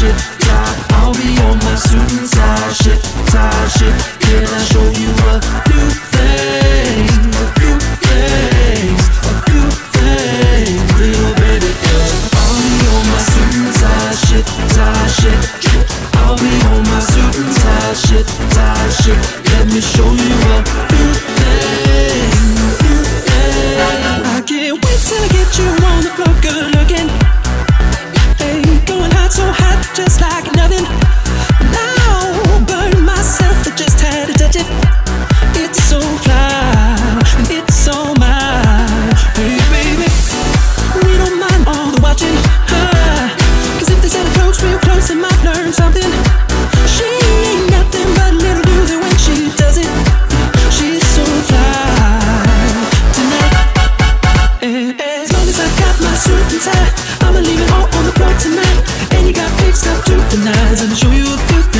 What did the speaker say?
shit, tie. I'll be on my suit and tie shit, tie shit. Can I show you a few things? A few things, a few things, little baby girl. I'll be on my suit and tie shit, tie shit. I'll be on my suit and tie shit, tie shit. Let me show you a my suit and tie, I'ma leave it all on the floor tonight. And you got big stuff to deny. Let me show you a few things.